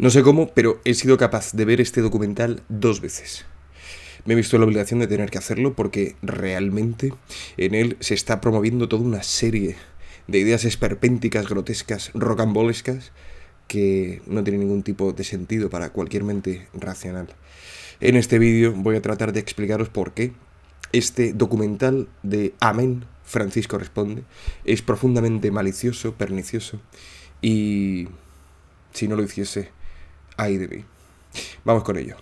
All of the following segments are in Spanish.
No sé cómo, pero he sido capaz de ver este documental dos veces. Me he visto la obligación de tener que hacerlo porque realmente en él se está promoviendo toda una serie de ideas esperpénticas, grotescas, rocambolescas, que no tienen ningún tipo de sentido para cualquier mente racional. En este vídeo voy a tratar de explicaros por qué este documental de Amén, Francisco Responde, es profundamente malicioso, pernicioso y si no lo hiciese, ay de mí. Vamos con ello.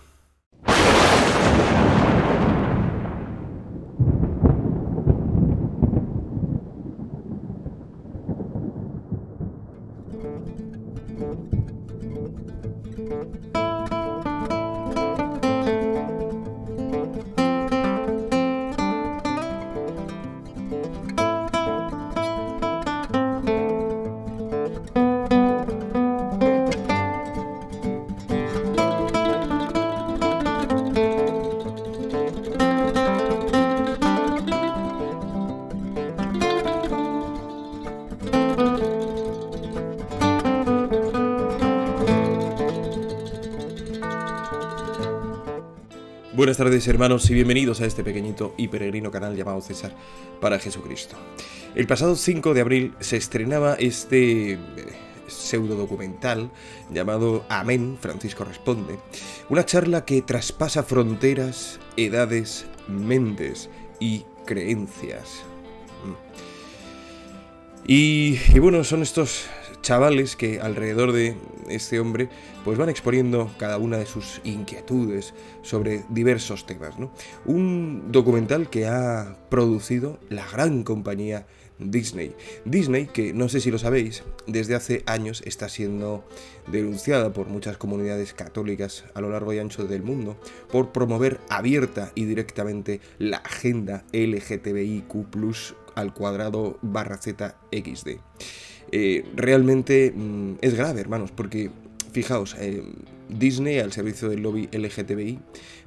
Buenas tardes hermanos y bienvenidos a este pequeñito y peregrino canal llamado César para Jesucristo. El pasado 5 de abril se estrenaba este eh, pseudo documental llamado Amén, Francisco Responde, una charla que traspasa fronteras, edades, mentes y creencias. Mm. Y, y bueno, son estos chavales que alrededor de este hombre pues van exponiendo cada una de sus inquietudes sobre diversos temas. ¿no? Un documental que ha producido la gran compañía Disney. Disney, que no sé si lo sabéis, desde hace años está siendo denunciada por muchas comunidades católicas a lo largo y ancho del mundo por promover abierta y directamente la agenda LGTBIQ al cuadrado barra Z XD. Eh, realmente mm, es grave, hermanos, porque fijaos, eh, Disney, al servicio del lobby LGTBI,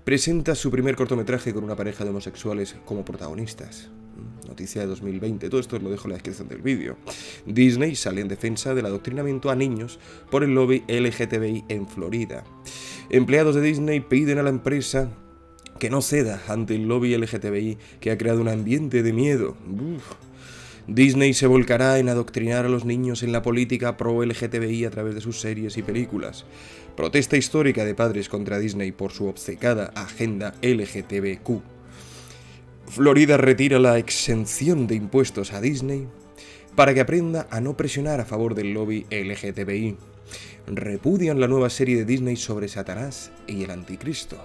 presenta su primer cortometraje con una pareja de homosexuales como protagonistas. Mm, noticia de 2020, todo esto os lo dejo en la descripción del vídeo. Disney sale en defensa del adoctrinamiento a niños por el lobby LGTBI en Florida. Empleados de Disney piden a la empresa que no ceda ante el lobby LGTBI que ha creado un ambiente de miedo. Disney se volcará en adoctrinar a los niños en la política pro-LGTBI a través de sus series y películas. Protesta histórica de padres contra Disney por su obcecada agenda LGTBQ. Florida retira la exención de impuestos a Disney para que aprenda a no presionar a favor del lobby LGTBI. Repudian la nueva serie de Disney sobre Satanás y el Anticristo.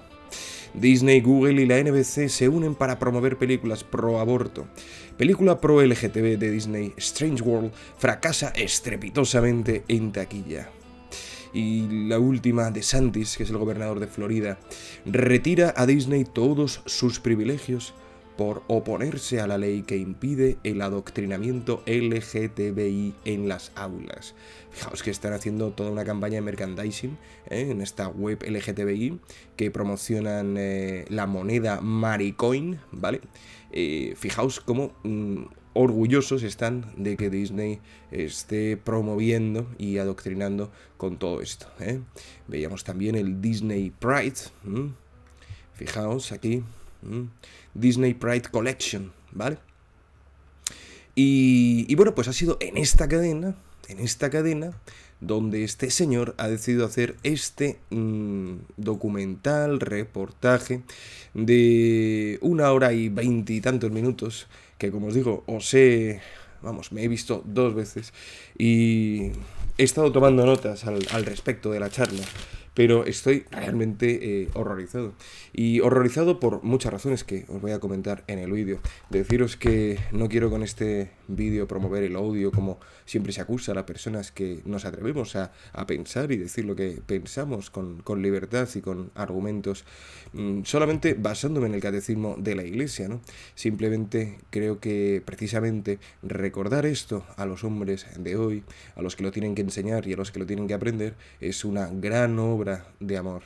Disney, Google y la NBC se unen para promover películas pro aborto. Película pro LGTB de Disney, Strange World, fracasa estrepitosamente en taquilla. Y la última, de Santis, que es el gobernador de Florida, retira a Disney todos sus privilegios por oponerse a la ley que impide el adoctrinamiento LGTBI en las aulas. Fijaos que están haciendo toda una campaña de merchandising ¿eh? en esta web LGTBI que promocionan eh, la moneda Maricoin, ¿vale? Eh, fijaos cómo mm, orgullosos están de que Disney esté promoviendo y adoctrinando con todo esto. Veíamos también el Disney Pride. Fijaos aquí, Disney Pride Collection, ¿vale? Y, bueno, pues ha sido en esta cadena, en esta cadena, donde este señor ha decidido hacer este mm, documental, reportaje de una hora y veintitantos minutos, que como os digo, os he, vamos, me he visto dos veces y he estado tomando notas al respecto de la charla pero estoy realmente eh, horrorizado. Y horrorizado por muchas razones que os voy a comentar en el vídeo. Deciros que no quiero con este vídeo promover el odio como siempre se acusa a las personas que nos atrevemos a, pensar y decir lo que pensamos con, libertad y con argumentos, mm, solamente basándome en el catecismo de la Iglesia. ¿no? Simplemente creo que precisamente recordar esto a los hombres de hoy, a los que lo tienen que enseñar y a los que lo tienen que aprender, es una gran obra de amor.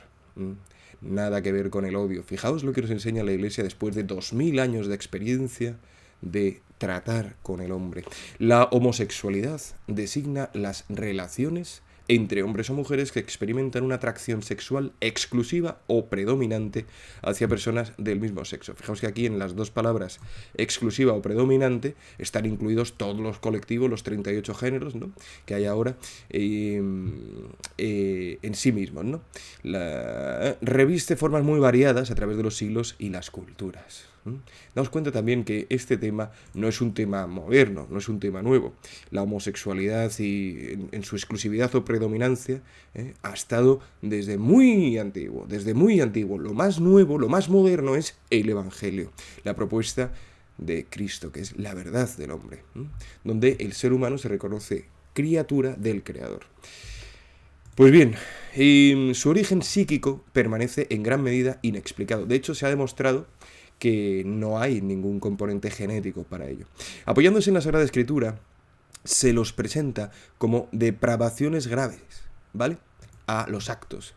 Nada que ver con el odio. Fijaos lo que nos enseña la Iglesia después de dos mil años de experiencia de tratar con el hombre. La homosexualidad designa las relaciones entre hombres o mujeres que experimentan una atracción sexual exclusiva o predominante hacia personas del mismo sexo. Fijaos que aquí en las dos palabras exclusiva o predominante están incluidos todos los colectivos, los 38 géneros ¿no? que hay ahora em, eh, en sí mismos. ¿no? Reviste formas muy variadas a través de los siglos y las culturas. Damos cuenta también que este tema no es un tema moderno, no es un tema nuevo. La homosexualidad y en, su exclusividad o predominancia ¿eh? ha estado desde muy antiguo, desde muy antiguo. Lo más nuevo, lo más moderno es el Evangelio, la propuesta de Cristo, que es la verdad del hombre, donde el ser humano se reconoce criatura del Creador. Pues bien, su origen psíquico permanece en gran medida inexplicado. De hecho, se ha demostrado que no hay ningún componente genético para ello. Apoyándose en la Sagrada Escritura, se los presenta como depravaciones graves, ¿vale? A los actos.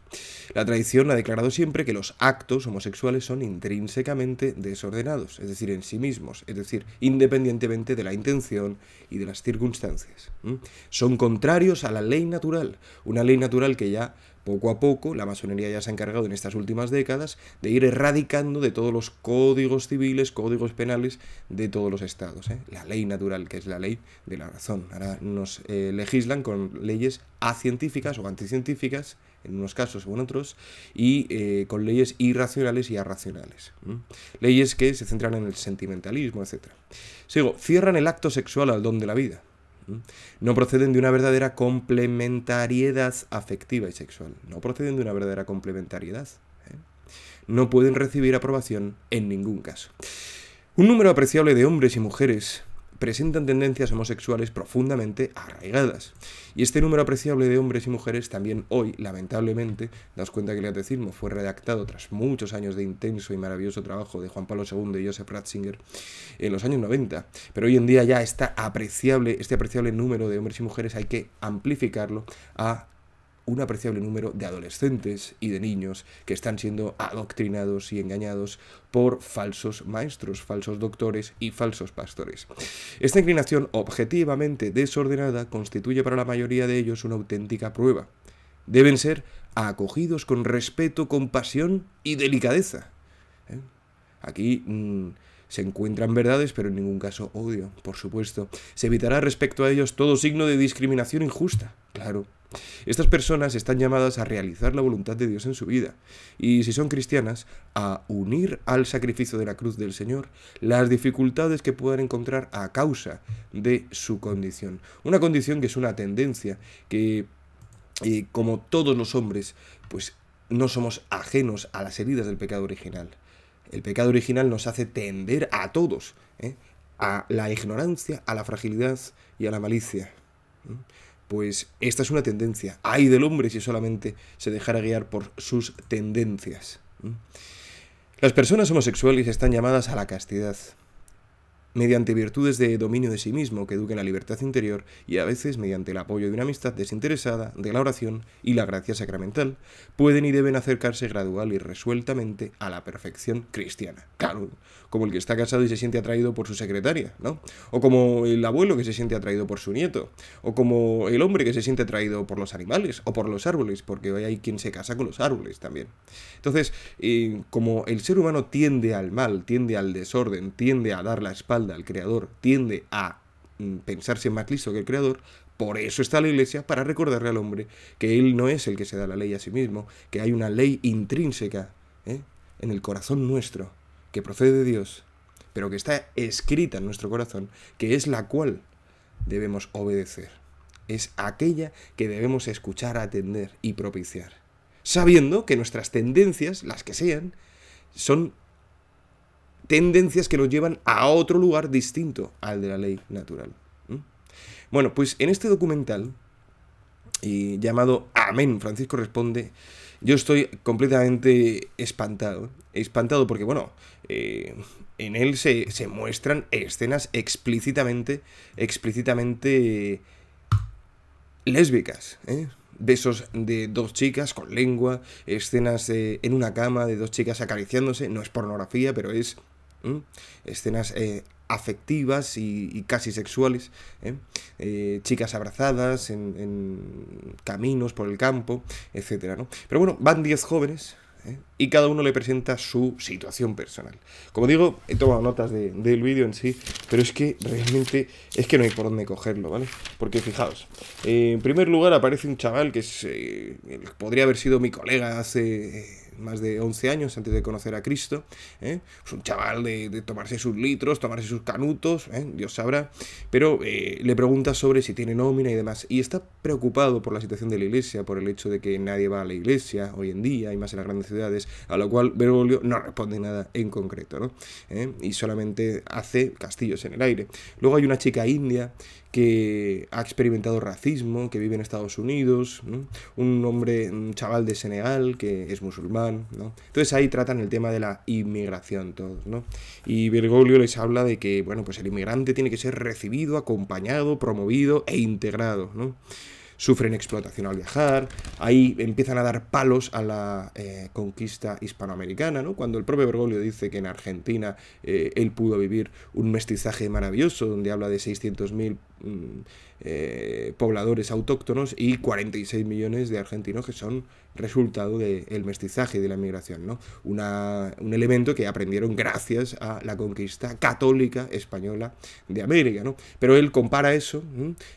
La tradición ha declarado siempre que los actos homosexuales son intrínsecamente desordenados, es decir, en sí mismos, es decir, independientemente de la intención y de las circunstancias. Son contrarios a la ley natural, una ley natural que ya poco a poco, la masonería ya se ha encargado en estas últimas décadas de ir erradicando de todos los códigos civiles, códigos penales de todos los estados. ¿eh? La ley natural, que es la ley de la razón. Ahora nos eh, legislan con leyes acientíficas o anticientíficas, en unos casos o en otros, y eh, con leyes irracionales y arracionales. Leyes que se centran en el sentimentalismo, etc. Sigo, cierran el acto sexual al don de la vida no proceden de una verdadera complementariedad afectiva y sexual. No proceden de una verdadera complementariedad. ¿eh? No pueden recibir aprobación en ningún caso. Un número apreciable de hombres y mujeres presentan tendencias homosexuales profundamente arraigadas. Y este número apreciable de hombres y mujeres también hoy, lamentablemente, daos cuenta que el catecismo fue redactado tras muchos años de intenso y maravilloso trabajo de Juan Pablo II y Joseph Ratzinger en los años 90, pero hoy en día ya está apreciable, este apreciable número de hombres y mujeres hay que amplificarlo a un apreciable número de adolescentes y de niños que están siendo adoctrinados y engañados por falsos maestros, falsos doctores y falsos pastores. Esta inclinación objetivamente desordenada constituye para la mayoría de ellos una auténtica prueba. Deben ser acogidos con respeto, compasión y delicadeza. ¿eh? Aquí mm, se encuentran verdades, pero en ningún caso odio, por supuesto. Se evitará respecto a ellos todo signo de discriminación injusta, claro. Estas personas están llamadas a realizar la voluntad de Dios en su vida y, si son cristianas, a unir al sacrificio de la cruz del Señor las dificultades que puedan encontrar a causa de su condición. Una condición que es una tendencia que, eh, como todos los hombres, pues no somos ajenos a las heridas del pecado original. El pecado original nos hace tender a todos, ¿eh? a la ignorancia, a la fragilidad y a la malicia pues esta es una tendencia. Hay del hombre si solamente se dejara guiar por sus tendencias. Las personas homosexuales están llamadas a la castidad mediante virtudes de dominio de sí mismo que eduquen la libertad interior y a veces mediante el apoyo de una amistad desinteresada, de la oración y la gracia sacramental, pueden y deben acercarse gradual y resueltamente a la perfección cristiana. Claro, como el que está casado y se siente atraído por su secretaria, ¿no? O como el abuelo que se siente atraído por su nieto, o como el hombre que se siente atraído por los animales o por los árboles, porque hoy hay quien se casa con los árboles también. Entonces, eh, como el ser humano tiende al mal, tiende al desorden, tiende a dar la espalda, al creador tiende a mm, pensarse más listo que el creador, por eso está la iglesia, para recordarle al hombre que él no es el que se da la ley a sí mismo, que hay una ley intrínseca ¿eh? en el corazón nuestro, que procede de Dios, pero que está escrita en nuestro corazón, que es la cual debemos obedecer. Es aquella que debemos escuchar, atender y propiciar. Sabiendo que nuestras tendencias, las que sean, son tendencias que nos llevan a otro lugar distinto al de la ley natural. Bueno, pues en este documental llamado Amén, Francisco responde, yo estoy completamente espantado. Espantado porque, bueno, eh, en él se, muestran escenas explícitamente, explícitamente lésbicas, ¿eh? besos de dos chicas con lengua, escenas en una cama de dos chicas acariciándose, no es pornografía, pero es escenas eh, afectivas y, casi sexuales, ¿eh? Eh, chicas abrazadas en, caminos por el campo, etcétera, ¿no? Pero bueno, van 10 jóvenes y cada uno le presenta su situación personal. Como digo, he tomado notas del vídeo en sí, pero es que realmente es que no hay por dónde cogerlo, ¿vale? Porque fijaos, en primer lugar aparece un chaval que podría haber sido mi colega hace más de 11 años antes de conocer a Cristo. ¿eh? Es un chaval de, tomarse sus litros, tomarse sus canutos, ¿eh? Dios sabrá. Pero eh, le pregunta sobre si tiene nómina y demás. Y está preocupado por la situación de la iglesia, por el hecho de que nadie va a la iglesia hoy en día y más en las grandes ciudades. A lo cual Bergoglio no responde nada en concreto, ¿no? Y solamente hace castillos en el aire. Luego hay una chica india que ha experimentado racismo, que vive en Estados Unidos, un hombre, un chaval de Senegal que es musulmán, ¿no? Entonces ahí tratan el tema de la inmigración todos, ¿no? Y Bergoglio les habla de que, bueno, pues el inmigrante tiene que ser recibido, acompañado, promovido e integrado, ¿no? sufren explotación al viajar, ahí empiezan a dar palos a la eh, conquista hispanoamericana, ¿no? Cuando el propio Bergoglio dice que en Argentina eh, él pudo vivir un mestizaje maravilloso, donde habla de 600.000 Mm, eh, pobladores autóctonos y 46 millones de argentinos que son resultado del mestizaje de la migración, ¿no? Una, un elemento que aprendieron gracias a la conquista católica española de América, ¿no? Pero él compara eso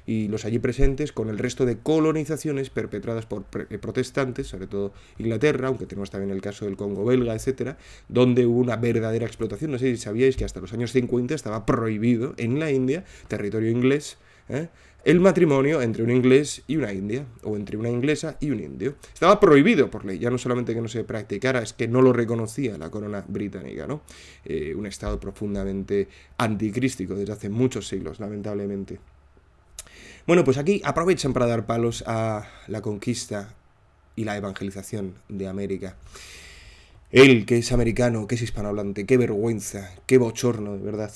y los allí presentes con el resto de colonizaciones perpetradas por eh, protestantes, sobre todo Inglaterra, aunque tenemos también el caso del Congo belga, etcétera, donde hubo una verdadera explotación. No sé si sabíais que hasta los años 50 estaba prohibido en la India, territorio inglés, ¿eh? el matrimonio entre un inglés y una india, o entre una inglesa y un indio. Estaba prohibido por ley, ya no solamente que no se practicara, es que no lo reconocía la corona británica, ¿no? Eh, un estado profundamente anticrístico desde hace muchos siglos, lamentablemente. Bueno, pues aquí aprovechan para dar palos a la conquista y la evangelización de América. Él, que es americano, que es hispanohablante, qué vergüenza, qué bochorno, de verdad.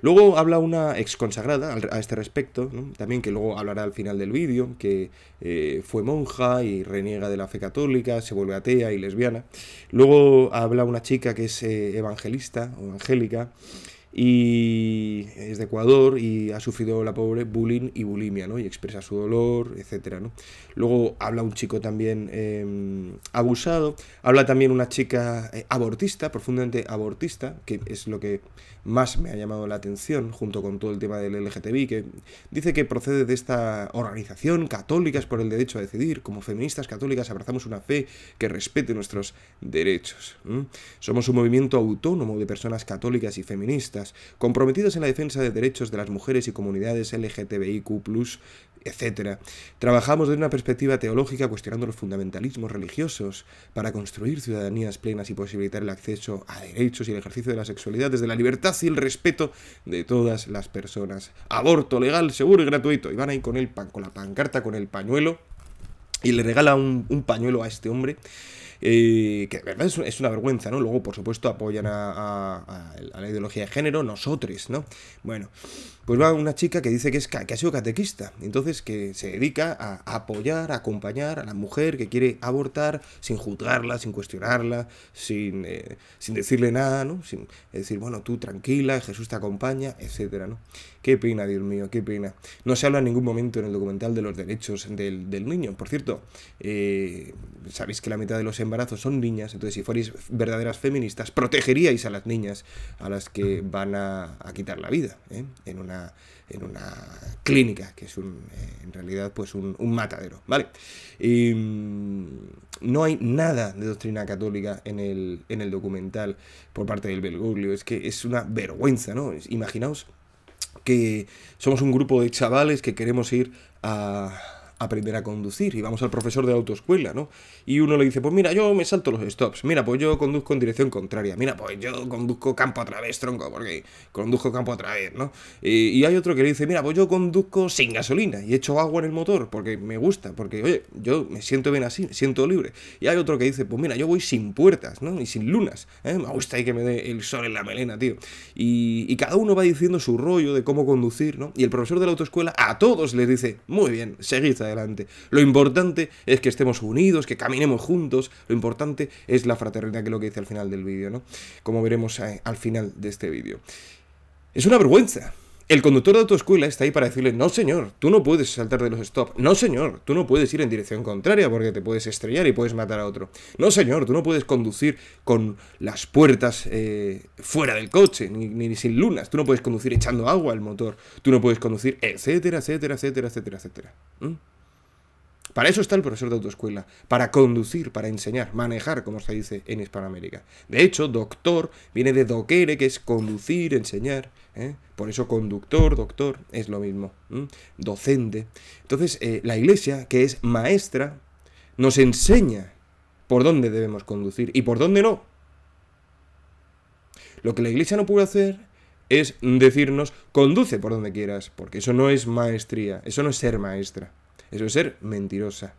Luego habla una ex consagrada a este respecto, también que luego hablará al final del vídeo, que eh, fue monja y reniega de la fe católica, se vuelve atea y lesbiana. Luego habla una chica que es eh, evangelista o angélica y es de Ecuador y ha sufrido la pobre bullying y bulimia, ¿no? Y expresa su dolor, etcétera, ¿no? Luego habla un chico también em, abusado, habla también una chica eh, abortista, profundamente abortista, que es lo que más me ha llamado la atención, junto con todo el tema del LGTBI, que dice que procede de esta organización Católicas por el Derecho a Decidir. Como feministas católicas abrazamos una fe que respete nuestros derechos. Somos un movimiento autónomo de personas católicas y feministas, comprometidos en la defensa de derechos de las mujeres y comunidades LGTBIQ, etc. Trabajamos desde una perspectiva teológica cuestionando los fundamentalismos religiosos para construir ciudadanías plenas y posibilitar el acceso a derechos y el ejercicio de la sexualidad desde la libertad y el respeto de todas las personas. Aborto legal, seguro y gratuito. Y van ahí con, el pan, con la pancarta, con el pañuelo y le regala un, un pañuelo a este hombre eh, que de verdad es, una vergüenza, ¿no? Luego, por supuesto, apoyan a, la ideología de género, nosotros, ¿no? Bueno, pues va una chica que dice que, es, que ha sido catequista, entonces que se dedica a apoyar, a acompañar a la mujer que quiere abortar sin juzgarla, sin cuestionarla, sin, eh, sin decirle nada, ¿no? Sin decir, bueno, tú tranquila, Jesús te acompaña, etcétera, ¿no? Qué pena, Dios mío, qué pena. No se habla en ningún momento en el documental de los derechos del, niño. Por cierto, eh, sabéis que la mitad de los embarazos son niñas, entonces si fuerais verdaderas feministas, protegeríais a las niñas a las que van a, quitar la vida ¿eh? en, una, en una clínica, que es un, eh, en realidad pues un, matadero, ¿vale? Y, mm, no hay nada de doctrina católica en el, en el documental por parte del Belgoglio, es que es una vergüenza, ¿no? Imaginaos que somos un grupo de chavales que queremos ir a, aprender a conducir y vamos al profesor de autoescuela, ¿no? Y uno le dice, pues mira, yo me salto los stops, mira, pues yo conduzco en dirección contraria, mira, pues yo conduzco campo a través, tronco, porque conduzco campo a través, ¿no? Y, hay otro que le dice, mira, pues yo conduzco sin gasolina y echo agua en el motor porque me gusta, porque, oye, yo me siento bien así, me siento libre. Y hay otro que dice, pues mira, yo voy sin puertas, ¿no? Y sin lunas, ¿eh? Me gusta ahí que me dé el sol en la melena, tío. Y, y cada uno va diciendo su rollo de cómo conducir, ¿no? Y el profesor de la autoescuela a todos les dice, muy bien, seguid adelante. Lo importante es que estemos unidos, que caminemos juntos. Lo importante es la fraternidad, que es lo que dice al final del vídeo, ¿no? Como veremos eh, al final de este vídeo. Es una vergüenza. El conductor de autoescuela está ahí para decirle, no señor, tú no puedes saltar de los stop. No señor, tú no puedes ir en dirección contraria porque te puedes estrellar y puedes matar a otro. No señor, tú no puedes conducir con las puertas eh, fuera del coche, ni, sin lunas. Tú no puedes conducir echando agua al motor. Tú no puedes conducir, etcétera, etcétera, etcétera, etcétera, etcétera. Para eso está el profesor de autoescuela, para conducir, para enseñar, manejar, como se dice en Hispanoamérica. De hecho, doctor viene de doquere, que es conducir, enseñar. ¿eh? Por eso conductor, doctor, es lo mismo. Docente. Entonces, eh, la iglesia, que es maestra, nos enseña por dónde debemos conducir y por dónde no. Lo que la iglesia no puede hacer es decirnos, conduce por donde quieras, porque eso no es maestría, eso no es ser maestra. Eso es ser mentirosa.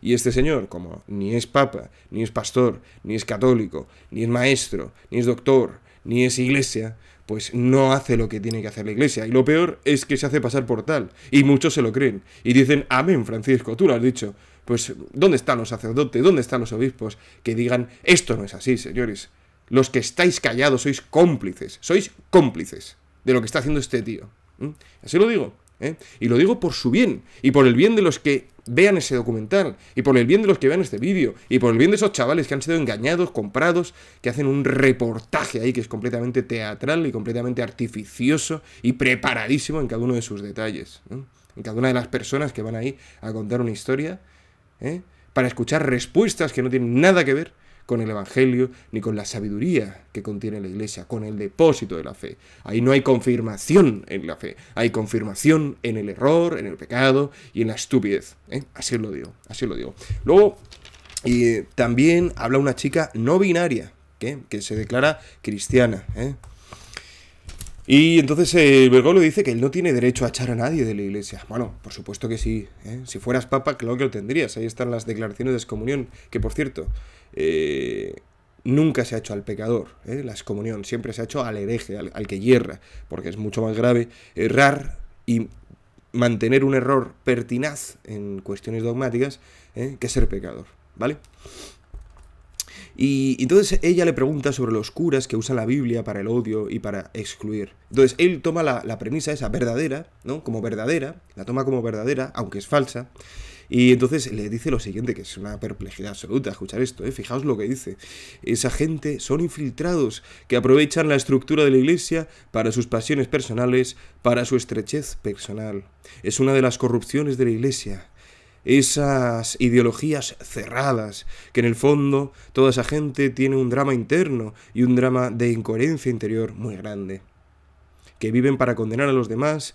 Y este señor, como ni es papa, ni es pastor, ni es católico, ni es maestro, ni es doctor, ni es iglesia, pues no hace lo que tiene que hacer la iglesia. Y lo peor es que se hace pasar por tal. Y muchos se lo creen. Y dicen, amén, Francisco, tú lo has dicho. Pues, ¿dónde están los sacerdotes? ¿Dónde están los obispos? Que digan, esto no es así, señores. Los que estáis callados sois cómplices. Sois cómplices de lo que está haciendo este tío. Así lo digo. ¿Eh? Y lo digo por su bien, y por el bien de los que vean ese documental, y por el bien de los que vean este vídeo, y por el bien de esos chavales que han sido engañados, comprados, que hacen un reportaje ahí que es completamente teatral y completamente artificioso y preparadísimo en cada uno de sus detalles. En cada una de las personas que van ahí a contar una historia, ¿eh? para escuchar respuestas que no tienen nada que ver con el Evangelio ni con la sabiduría que contiene la Iglesia, con el depósito de la fe. Ahí no hay confirmación en la fe, hay confirmación en el error, en el pecado y en la estupidez. ¿eh? Así lo digo, así lo digo. Luego, y también habla una chica no binaria, que se declara cristiana. ¿eh? Y entonces el Bergoglio dice que él no tiene derecho a echar a nadie de la iglesia. Bueno, por supuesto que sí. ¿eh? Si fueras papa, claro que lo tendrías. Ahí están las declaraciones de excomunión, que por cierto, eh, nunca se ha hecho al pecador, ¿eh? la excomunión, siempre se ha hecho al hereje, al, que hierra, porque es mucho más grave errar y mantener un error pertinaz en cuestiones dogmáticas que ser pecador, ¿vale? Y, entonces ella le pregunta sobre los curas que usan la Biblia para el odio y para excluir. Entonces él toma la, premisa esa verdadera, ¿no? Como verdadera, la toma como verdadera, aunque es falsa. Y entonces le dice lo siguiente, que es una perplejidad absoluta escuchar esto, ¿eh? fijaos lo que dice. Esa gente son infiltrados que aprovechan la estructura de la iglesia para sus pasiones personales, para su estrechez personal. Es una de las corrupciones de la iglesia esas ideologías cerradas, que en el fondo toda esa gente tiene un drama interno y un drama de incoherencia interior muy grande, que viven para condenar a los demás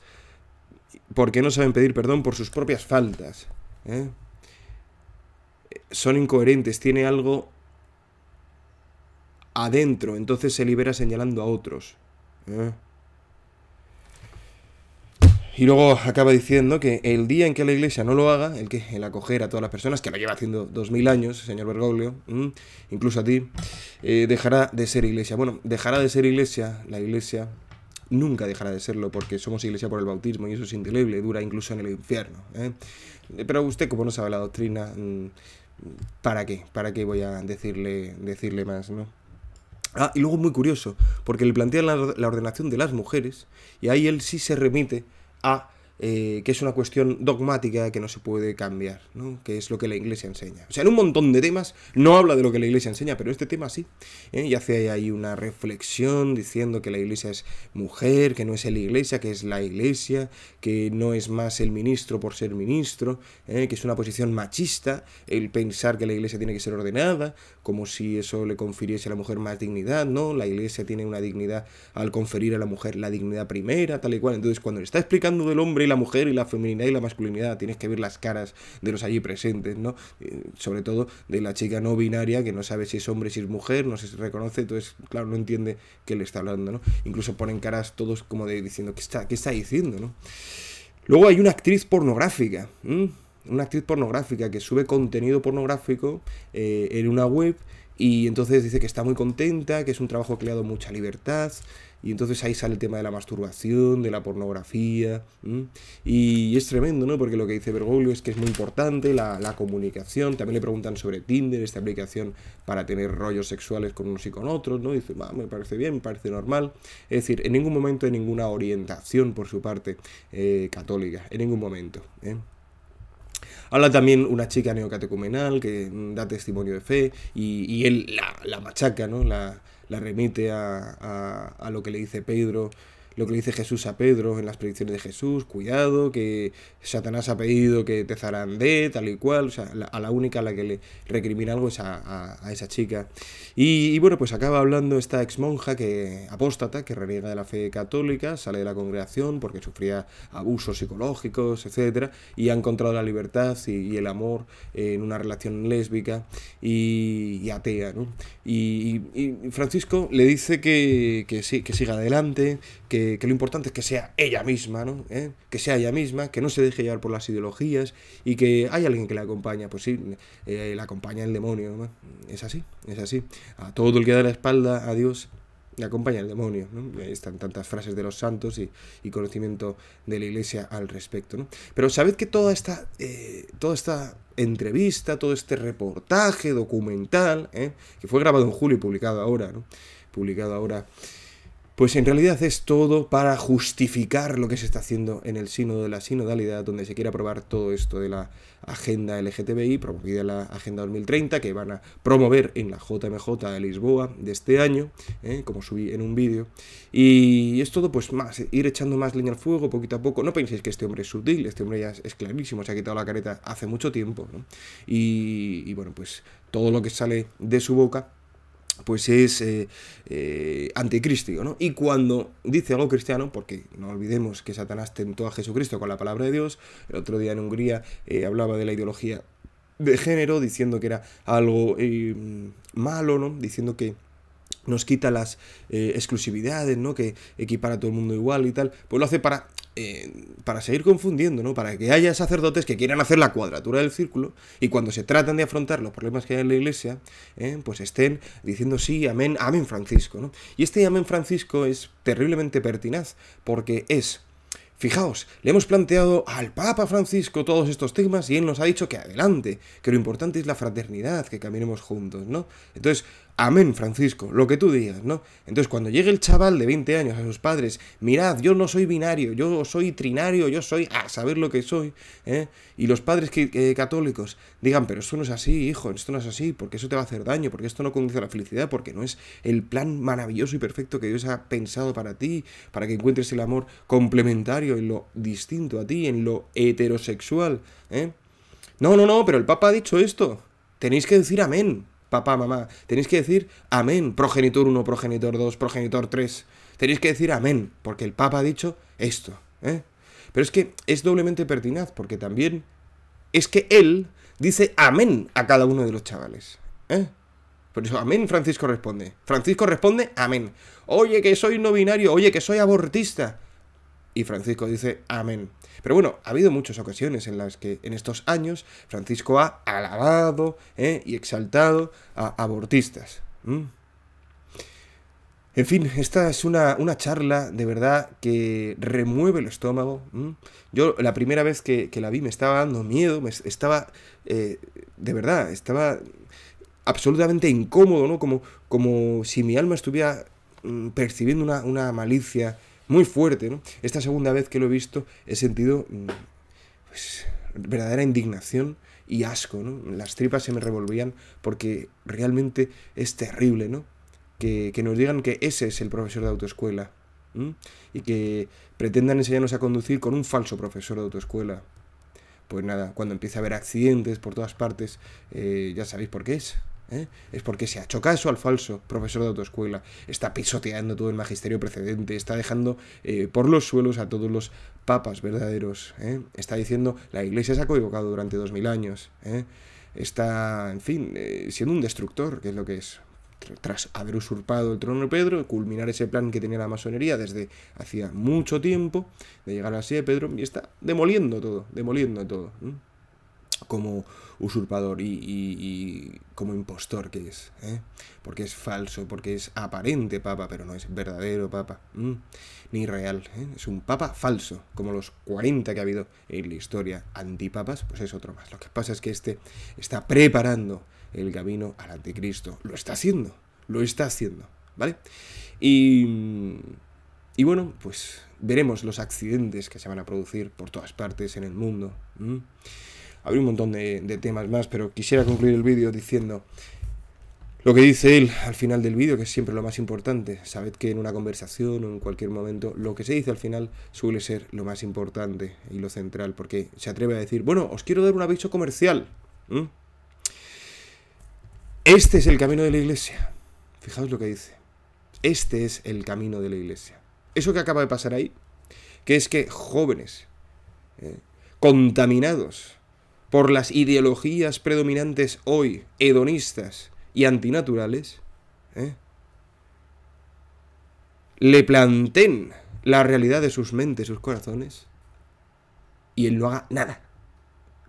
porque no saben pedir perdón por sus propias faltas. ¿Eh? Son incoherentes, tiene algo adentro, entonces se libera señalando a otros. ¿eh? Y luego acaba diciendo que el día en que la iglesia no lo haga, el que el acoger a todas las personas, que lo lleva haciendo dos mil años, señor Bergoglio, incluso a ti, eh, dejará de ser iglesia. Bueno, dejará de ser iglesia, la iglesia nunca dejará de serlo, porque somos iglesia por el bautismo y eso es indeleble, dura incluso en el infierno. ¿eh? Pero usted, como no sabe la doctrina, mm, ¿para qué? ¿Para qué voy a decirle, decirle más, no? Ah, y luego muy curioso, porque le plantea la, la ordenación de las mujeres, y ahí él sí se remite a eh, que es una cuestión dogmática que no se puede cambiar, ¿no? que es lo que la Iglesia enseña. O sea, en un montón de temas no habla de lo que la Iglesia enseña, pero este tema sí. ¿eh? Y hace ahí una reflexión diciendo que la Iglesia es mujer, que no es la Iglesia, que es la Iglesia, que no es más el ministro por ser ministro, ¿eh? que es una posición machista el pensar que la Iglesia tiene que ser ordenada, como si eso le confiriese a la mujer más dignidad, ¿no? La Iglesia tiene una dignidad al conferir a la mujer la dignidad primera, tal y cual. Entonces, cuando le está explicando del hombre la mujer y la feminidad y la masculinidad. Tienes que ver las caras de los allí presentes, ¿no? Eh, sobre todo de la chica no binaria que no sabe si es hombre, si es mujer, no se reconoce, entonces, claro, no entiende qué le está hablando, ¿no? Incluso ponen caras todos como de diciendo, ¿qué está, qué está diciendo, ¿no? Luego hay una actriz pornográfica, una actriz pornográfica que sube contenido pornográfico eh, en una web Y entonces dice que está muy contenta, que es un trabajo que le ha dado mucha libertad. Y entonces ahí sale el tema de la masturbación, de la pornografía. Y es tremendo, ¿no? Porque lo que dice Bergoglio es que es muy importante la, comunicación. También le preguntan sobre Tinder, esta aplicación para tener rollos sexuales con unos y con otros, ¿no? Dice, me parece bien, me parece normal. Es decir, en ningún momento hay ninguna orientación por su parte eh, católica, en ningún momento. ¿eh? Habla también una chica neocatecumenal que da testimonio de fe y, él la, machaca, ¿no? La, remite a, a, lo que le dice Pedro lo que le dice Jesús a Pedro en las predicciones de Jesús, cuidado, que Satanás ha pedido que te zarandee, tal y cual, o sea, a la única a la que le recrimina algo es a, esa chica. Y, bueno, pues acaba hablando esta ex monja que apóstata, que reniega de la fe católica, sale de la congregación porque sufría abusos psicológicos, etcétera, y ha encontrado la libertad y, el amor en una relación lésbica y, atea, ¿no? Y, Francisco le dice que, que sí, que siga adelante, que, lo importante es que sea ella misma, ¿no? ¿Eh? Que sea ella misma, que no se deje llevar por las ideologías y que hay alguien que la acompaña. Pues sí, eh, la acompaña el demonio, ¿no? Es así, es así. A todo el que da la espalda a Dios le acompaña el demonio. ¿no? están tantas frases de los santos y, conocimiento de la iglesia al respecto. ¿no? Pero sabed que toda esta, eh, toda esta entrevista, todo este reportaje documental, que fue grabado en julio y publicado ahora, ¿no? publicado ahora pues en realidad es todo para justificar lo que se está haciendo en el sínodo de la sinodalidad, donde se quiere aprobar todo esto de la agenda LGTBI, promovida la Agenda 2030, que van a promover en la JMJ de Lisboa de este año, ¿eh? como subí en un vídeo. Y es todo, pues más, ir echando más leña al fuego poquito a poco. No penséis que este hombre es sutil, este hombre ya es, clarísimo, se ha quitado la careta hace mucho tiempo. Y, y bueno, pues todo lo que sale de su boca pues es eh, eh, ¿no? Y cuando dice algo cristiano, porque no olvidemos que Satanás tentó a Jesucristo con la palabra de Dios, el otro día en Hungría eh, hablaba de la ideología de género, diciendo que era algo malo, ¿no? Diciendo que nos quita las exclusividades, ¿no? Que equipara a todo el mundo igual y tal, pues lo hace para eh, para seguir confundiendo, ¿no? Para que haya sacerdotes que quieran hacer la cuadratura del círculo y cuando se tratan de afrontar los problemas que hay en la iglesia, ¿eh? pues estén diciendo sí, amén, amén Francisco, ¿no? Y este amén Francisco es terriblemente pertinaz porque es Fijaos, le hemos planteado al Papa Francisco todos estos temas y él nos ha dicho que adelante, que lo importante es la fraternidad, que caminemos juntos, ¿no? Entonces, amén, Francisco, lo que tú digas, ¿no? Entonces, cuando llegue el chaval de 20 años a sus padres, mirad, yo no soy binario, yo soy trinario, yo soy a saber lo que soy, ¿eh? Y los padres que, católicos digan, pero esto no es así, hijo, esto no es así, porque eso te va a hacer daño, porque esto no conduce a la felicidad, porque no es el plan maravilloso y perfecto que Dios ha pensado para ti, para que encuentres el amor complementario en lo distinto a ti, en lo heterosexual, ¿eh? No, no, no, pero el Papa ha dicho esto. Tenéis que decir amén papá, mamá, tenéis que decir amén, progenitor 1, progenitor 2, progenitor 3. Tenéis que decir amén, porque el Papa ha dicho esto. ¿eh? Pero es que es doblemente pertinaz, porque también es que él dice amén a cada uno de los chavales. ¿eh? Por eso, amén, Francisco responde. Francisco responde, amén. Oye, que soy no binario, oye, que soy abortista. Y Francisco dice, amén. Pero bueno, ha habido muchas ocasiones en las que en estos años Francisco ha alabado ¿eh? y exaltado a abortistas. En fin, esta es una, una, charla de verdad que remueve el estómago. Yo la primera vez que, la vi me estaba dando miedo, me estaba, eh, de verdad, estaba absolutamente incómodo, ¿no? Como, como si mi alma estuviera mm, percibiendo una, una malicia muy fuerte, ¿no? Esta segunda vez que lo he visto he sentido mm, pues, verdadera indignación y asco, ¿no? Las tripas se me revolvían porque realmente es terrible, ¿no? Que, nos digan que ese es el profesor de autoescuela y que pretendan enseñarnos a conducir con un falso profesor de autoescuela. Pues nada, cuando empieza a haber accidentes por todas partes, eh, ya sabéis por qué es. ¿Eh? es porque se ha hecho caso al falso profesor de autoescuela, está pisoteando todo el magisterio precedente, está dejando eh, por los suelos a todos los papas verdaderos, ¿eh? está diciendo la iglesia se ha equivocado durante dos mil años, está, en fin, siendo un destructor, que es lo que es. Tras haber usurpado el trono de Pedro, culminar ese plan que tenía la masonería desde hacía mucho tiempo, de llegar a Pedro, y está demoliendo todo, demoliendo todo como usurpador y, como impostor que es, ¿eh? porque es falso, porque es aparente papa, pero no es verdadero papa, ni real, ¿eh? es un papa falso, como los 40 que ha habido en la historia antipapas, pues es otro más. Lo que pasa es que este está preparando el camino al anticristo, lo está haciendo, lo está haciendo, ¿vale? Y, y bueno, pues veremos los accidentes que se van a producir por todas partes en el mundo. Habría un montón de, temas más, pero quisiera concluir el vídeo diciendo lo que dice él al final del vídeo, que es siempre lo más importante. Sabed que en una conversación o en cualquier momento, lo que se dice al final suele ser lo más importante y lo central, porque se atreve a decir, bueno, os quiero dar un aviso comercial. Este es el camino de la iglesia. Fijaos lo que dice. Este es el camino de la iglesia. Eso que acaba de pasar ahí, que es que jóvenes, eh, contaminados por las ideologías predominantes hoy, hedonistas y antinaturales, eh, le planten la realidad de sus mentes, sus corazones, y él no haga nada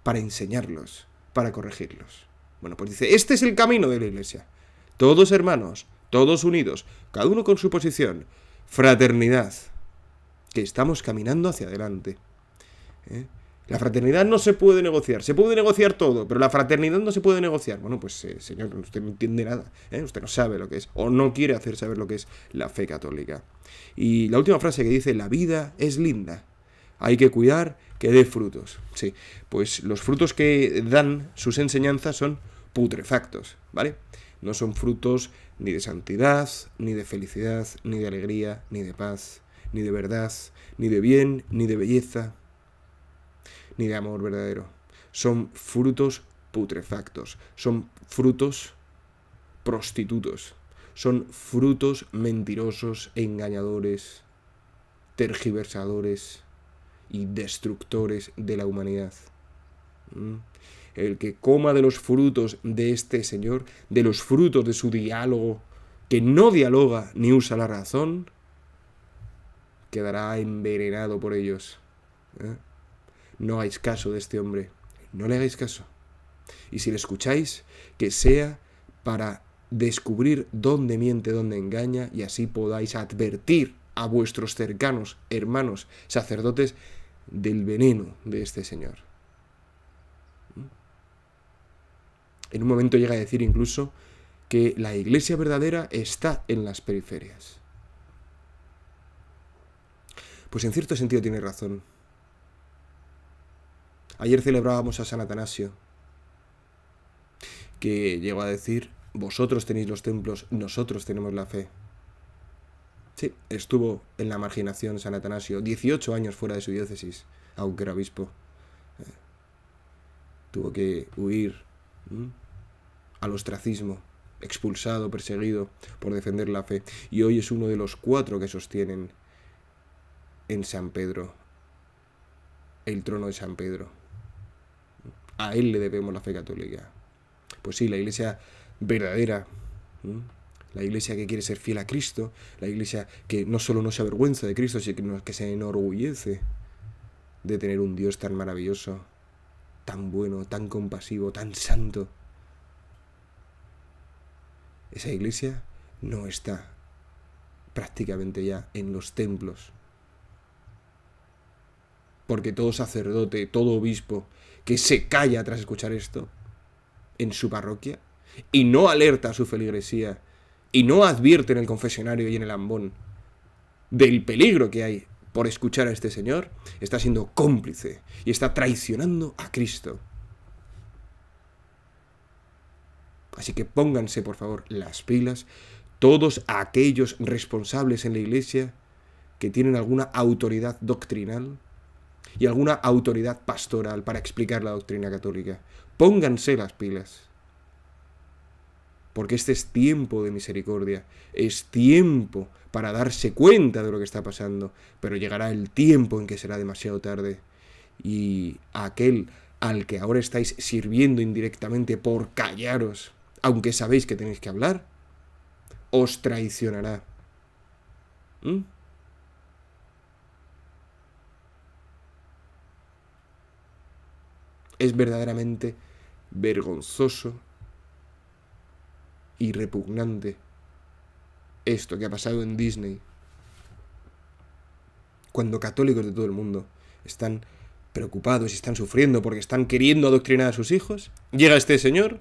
para enseñarlos, para corregirlos. Bueno, pues dice, este es el camino de la iglesia. Todos hermanos, todos unidos, cada uno con su posición, fraternidad, que estamos caminando hacia adelante. ¿eh? La fraternidad no se puede negociar, se puede negociar todo, pero la fraternidad no se puede negociar. Bueno, pues eh, señor, usted no entiende nada, ¿eh? usted no sabe lo que es, o no quiere hacer saber lo que es la fe católica. Y la última frase que dice, la vida es linda, hay que cuidar que dé frutos. Sí, pues los frutos que dan sus enseñanzas son putrefactos, ¿vale? No son frutos ni de santidad, ni de felicidad, ni de alegría, ni de paz, ni de verdad, ni de bien, ni de belleza, ni de amor verdadero. Son frutos putrefactos, son frutos prostitutos, son frutos mentirosos, engañadores, tergiversadores y destructores de la humanidad. ¿Mm? el que coma de los frutos de este Señor, de los frutos de su diálogo, que no dialoga ni usa la razón, quedará envenenado por ellos. ¿eh? No hagáis caso de este hombre, no le hagáis caso. Y si le escucháis, que sea para descubrir dónde miente, dónde engaña, y así podáis advertir a vuestros cercanos, hermanos, sacerdotes, del veneno de este Señor. En un momento llega a decir incluso que la iglesia verdadera está en las periferias. Pues en cierto sentido tiene razón. Ayer celebrábamos a San Atanasio, que llegó a decir, vosotros tenéis los templos, nosotros tenemos la fe. Sí, estuvo en la marginación San Atanasio, 18 años fuera de su diócesis, aunque era obispo. Eh, tuvo que huir al ostracismo, expulsado, perseguido por defender la fe, y hoy es uno de los cuatro que sostienen en San Pedro el trono de San Pedro. A él le debemos la fe católica. Pues sí, la iglesia verdadera, la iglesia que quiere ser fiel a Cristo, la iglesia que no solo no se avergüenza de Cristo, sino que se enorgullece de tener un Dios tan maravilloso, tan bueno, tan compasivo, tan santo. Esa iglesia no está prácticamente ya en los templos. Porque todo sacerdote, todo obispo que se calla tras escuchar esto en su parroquia y no alerta a su feligresía y no advierte en el confesionario y en el ambón del peligro que hay por escuchar a este señor, está siendo cómplice y está traicionando a Cristo. Así que pónganse, por favor, las pilas todos aquellos responsables en la Iglesia que tienen alguna autoridad doctrinal y alguna autoridad pastoral para explicar la doctrina católica. Pónganse las pilas. Porque este es tiempo de misericordia, es tiempo para darse cuenta de lo que está pasando, pero llegará el tiempo en que será demasiado tarde y aquel al que ahora estáis sirviendo indirectamente por callaros, aunque sabéis que tenéis que hablar, os traicionará. ¿Mm? Es verdaderamente vergonzoso y repugnante esto que ha pasado en Disney, cuando católicos de todo el mundo están preocupados y están sufriendo porque están queriendo adoctrinar a sus hijos, llega este señor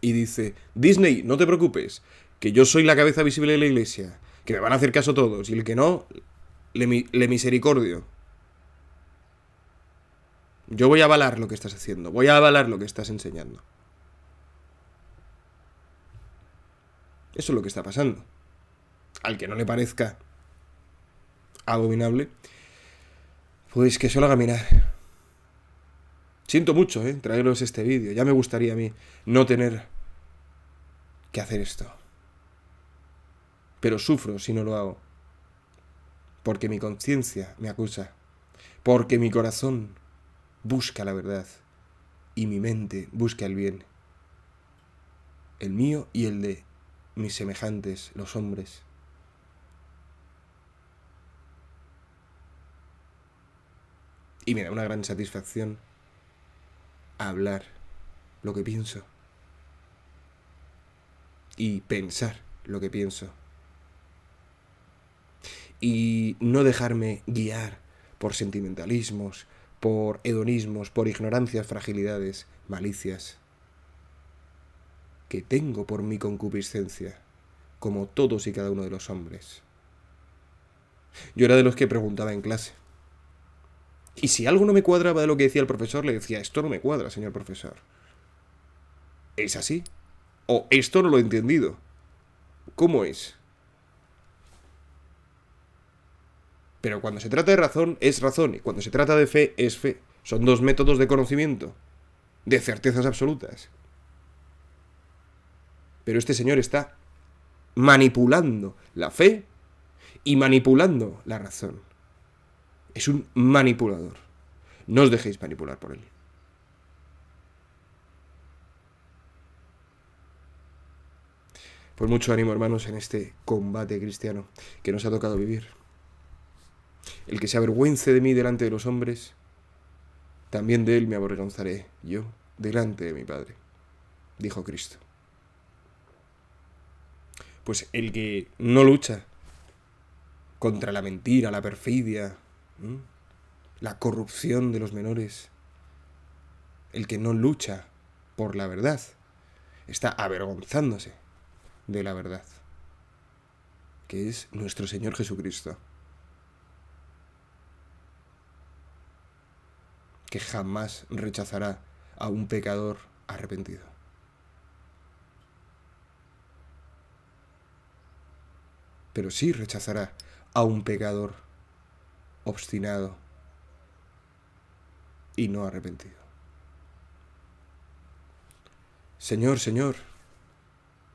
y dice, Disney, no te preocupes, que yo soy la cabeza visible de la iglesia, que me van a hacer caso todos, y el que no, le, le misericordio. Yo voy a avalar lo que estás haciendo, voy a avalar lo que estás enseñando. Eso es lo que está pasando. Al que no le parezca abominable, pues que se lo haga mirar. Siento mucho, ¿eh? Traeros este vídeo. Ya me gustaría a mí no tener que hacer esto. Pero sufro si no lo hago. Porque mi conciencia me acusa. Porque mi corazón busca la verdad. Y mi mente busca el bien. El mío y el de mis semejantes, los hombres. Y me da una gran satisfacción hablar lo que pienso. Y pensar lo que pienso. Y no dejarme guiar por sentimentalismos, por hedonismos, por ignorancias, fragilidades, malicias que tengo por mi concupiscencia, como todos y cada uno de los hombres. Yo era de los que preguntaba en clase. Y si algo no me cuadraba de lo que decía el profesor, le decía, esto no me cuadra, señor profesor. ¿Es así? ¿O esto no lo he entendido? ¿Cómo es? Pero cuando se trata de razón, es razón. Y cuando se trata de fe, es fe. Son dos métodos de conocimiento. De certezas absolutas. Pero este señor está manipulando la fe y manipulando la razón. Es un manipulador. No os dejéis manipular por él. Pues mucho ánimo, hermanos, en este combate cristiano que nos ha tocado vivir. El que se avergüence de mí delante de los hombres, también de él me avergonzaré yo delante de mi Padre, dijo Cristo. Pues el que no lucha contra la mentira, la perfidia, la corrupción de los menores, el que no lucha por la verdad, está avergonzándose de la verdad, que es nuestro Señor Jesucristo, que jamás rechazará a un pecador arrepentido. pero sí rechazará a un pecador obstinado y no arrepentido. Señor, Señor,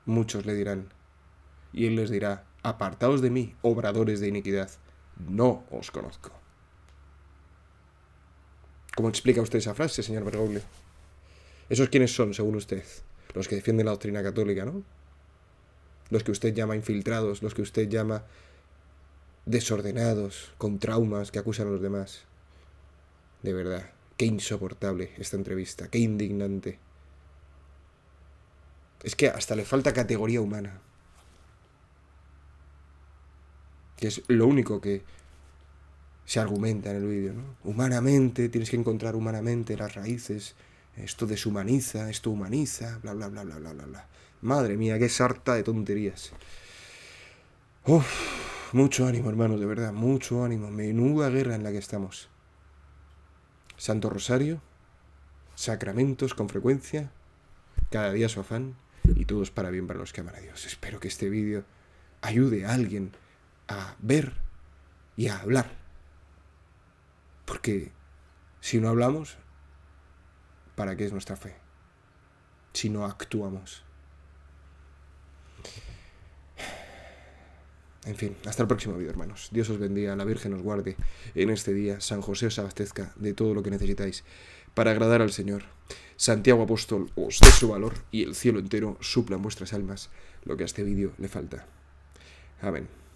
muchos le dirán, y él les dirá, apartaos de mí, obradores de iniquidad, no os conozco. ¿Cómo explica usted esa frase, señor Bergoglio? ¿Esos quiénes son, según usted? Los que defienden la doctrina católica, ¿no? los que usted llama infiltrados, los que usted llama desordenados, con traumas que acusan a los demás. De verdad, qué insoportable esta entrevista, qué indignante. Es que hasta le falta categoría humana. Que es lo único que se argumenta en el vídeo, ¿no? Humanamente, tienes que encontrar humanamente las raíces. Esto deshumaniza, esto humaniza, bla, bla, bla, bla, bla, bla, bla. Madre mía, qué sarta de tonterías. Uf, mucho ánimo, hermanos, de verdad, mucho ánimo. Menuda guerra en la que estamos. Santo Rosario, sacramentos con frecuencia, cada día su afán y todos para bien para los que aman a Dios. Espero que este vídeo ayude a alguien a ver y a hablar. Porque si no hablamos, ¿para qué es nuestra fe? Si no actuamos. En fin, hasta el próximo vídeo, hermanos. Dios os bendiga, la Virgen os guarde en este día. San José os abastezca de todo lo que necesitáis para agradar al Señor. Santiago Apóstol os dé su valor y el cielo entero supla en vuestras almas lo que a este vídeo le falta. Amén.